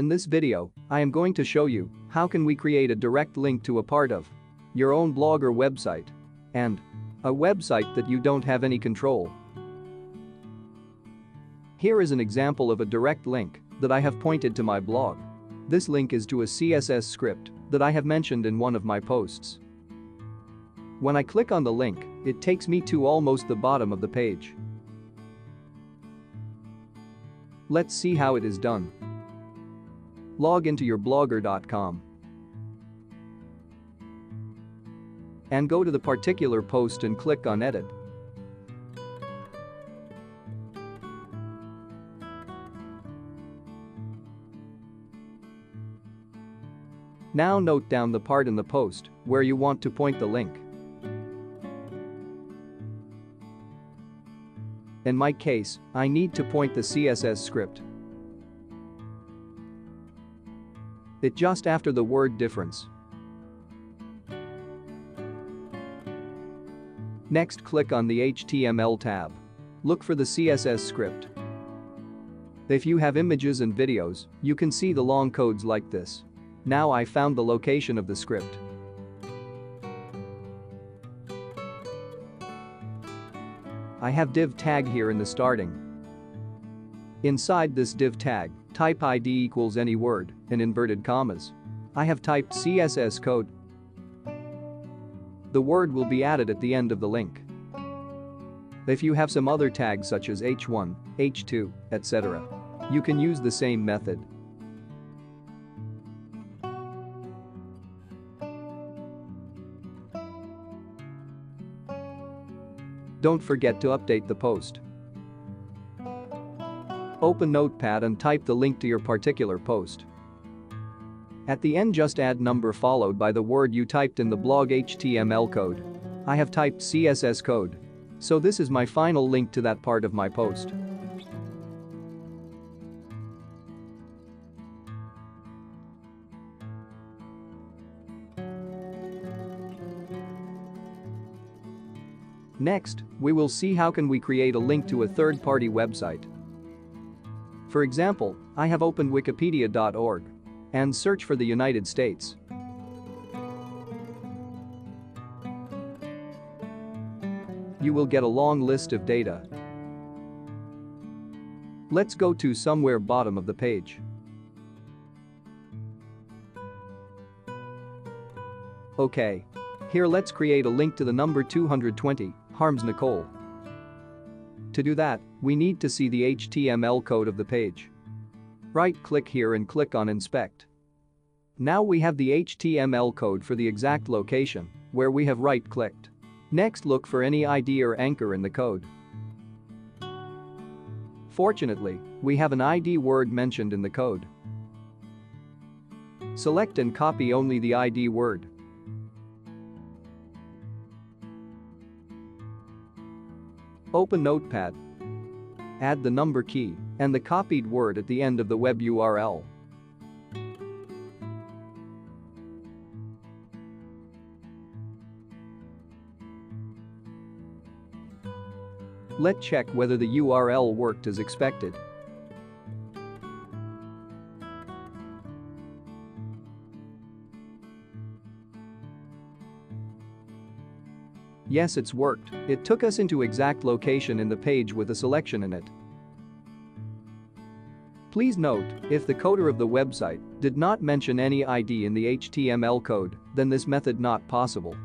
In this video, I am going to show you how can we create a direct link to a part of your own blog or website and a website that you don't have any control. Here is an example of a direct link that I have pointed to my blog. This link is to a CSS script that I have mentioned in one of my posts. When I click on the link, it takes me to almost the bottom of the page. Let's see how it is done. Log into your blogger.com and go to the particular post and click on edit. Now note down the part in the post where you want to point the link. In my case, I need to point the CSS script. It just after the word difference. Next click on the HTML tab. Look for the CSS script. If you have images and videos, you can see the long codes like this. Now I found the location of the script. I have div tag here in the starting. Inside this div tag, type ID equals any word, in inverted commas. I have typed CSS code. The word will be added at the end of the link. If you have some other tags such as h1, h2, etc., you can use the same method. Don't forget to update the post. Open Notepad and type the link to your particular post. At the end just add number followed by the word you typed in the blog HTML code. I have typed CSS code. So this is my final link to that part of my post. Next, we will see how can we create a link to a third-party website. For example, I have opened wikipedia.org and search for the United States. You will get a long list of data. Let's go to somewhere bottom of the page. Okay. Here let's create a link to the number 220 harms Nicole. To do that, we need to see the HTML code of the page. Right-click here and click on Inspect. Now we have the HTML code for the exact location where we have right-clicked. Next look for any ID or anchor in the code. Fortunately, we have an ID word mentioned in the code. Select and copy only the ID word. Open Notepad. Add the number key and the copied word at the end of the web URL. Let's check whether the URL worked as expected. Yes it's worked, it took us into exact location in the page with a selection in it. Please note, if the coder of the website did not mention any ID in the HTML code, then this method not possible.